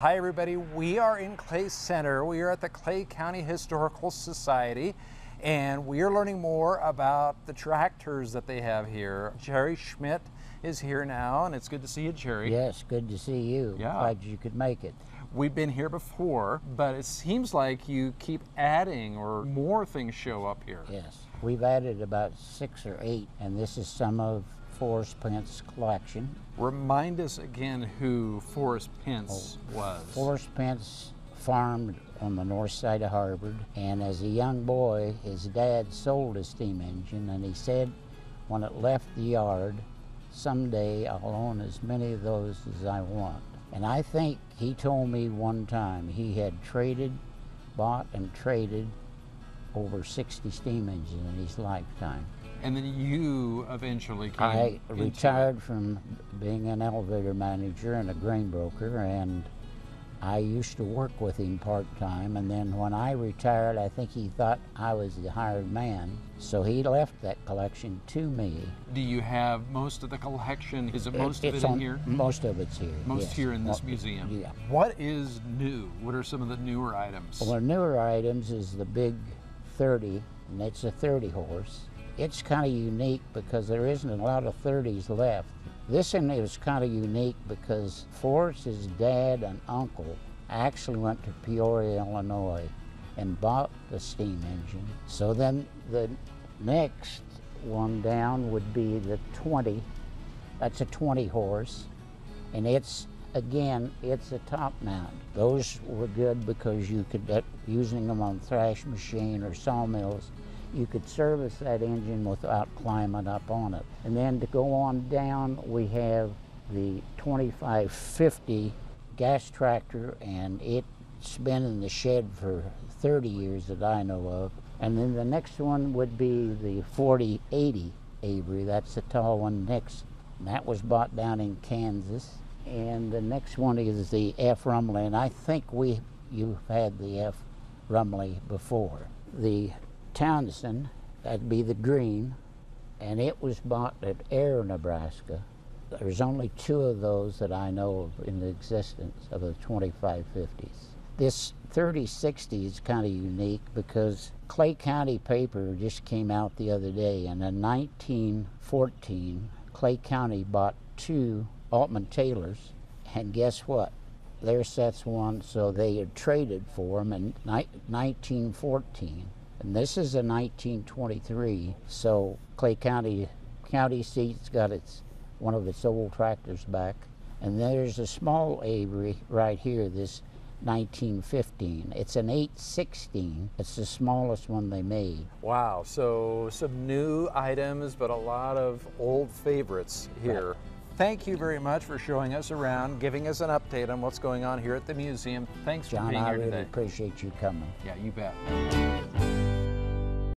Hi, everybody. We are in Clay Center. We are at the Clay County Historical Society, and we are learning more about the tractors that they have here. Jerry Schmidt is here now, and it's good to see you, Jerry. Yes, good to see you. Yeah. Glad you could make it. We've been here before, but it seems like you keep adding or more things show up here. Yes. We've added about six or eight, and this is some of Forrest Pence collection. Remind us again who Forrest Pence oh, was. Forrest Pence farmed on the north side of Harvard, and as a young boy, his dad sold a steam engine, and he said when it left the yard, someday I'll own as many of those as I want. And I think he told me one time he had traded, bought, and traded over 60 steam engines in his lifetime. And then you eventually came. I retired from being an elevator manager and a grain broker, and I used to work with him part time. And then when I retired, I think he thought I was the hired man, so he left that collection to me. Do you have most of the collection? Is it most of it's it in here? Most of it's here. Most yes. here in this Well, museum. Yeah. What is new? What are some of the newer items? Well, the newer items is the big 30, and it's a 30 horse. It's kind of unique because there isn't a lot of 30s left. This one is kind of unique because Forrest's dad and uncle actually went to Peoria, Illinois, and bought the steam engine. So then the next one down would be the 20. That's a 20 horse, and it's again it's a top mount. Those were good because you could using them on thrash machine or sawmills, you could service that engine without climbing up on it. And then to go on down, we have the 2550 gas tractor, and it's been in the shed for 30 years that I know of. And then the next one would be the 4080 Avery. That's the tall one next. That was bought down in Kansas. And the next one is the F Rumley, and I think we you've had the F Rumley before. The Townsend, that'd be the green, and it was bought at Ayr, Nebraska. There's only two of those that I know of in the existence of the 2550s. This 3060 is kind of unique because Clay County paper just came out the other day, and in 1914, Clay County bought two Aultman Taylors, and guess what? Their sets won, so they had traded for them in ni- 1914. And this is a 1923, so Clay County county seat's got its one of its old tractors back. And there's a small Avery right here, this 1915. It's an 816. It's the smallest one they made. wow, so some new items, but a lot of old favorites here. Thank you very much for showing us around, giving us an update on what's going on here at the museum. Thanks for John, being I here really today. appreciate you coming. Yeah, you bet.